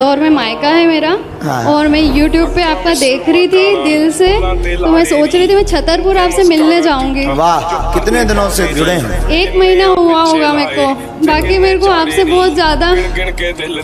तो और मैं मायका है मेरा हाँ। और मैं YouTube पे आपका देख रही थी दिल से तो मैं सोच रही थी मैं छतरपुर आपसे मिलने जाऊँगी। वाह कितने दिनों से जुड़े हैं? एक महीना हुआ होगा मेरे को। बाकी मेरे को आपसे बहुत ज़्यादा। हाँ। ਕੇ ਦਿਲ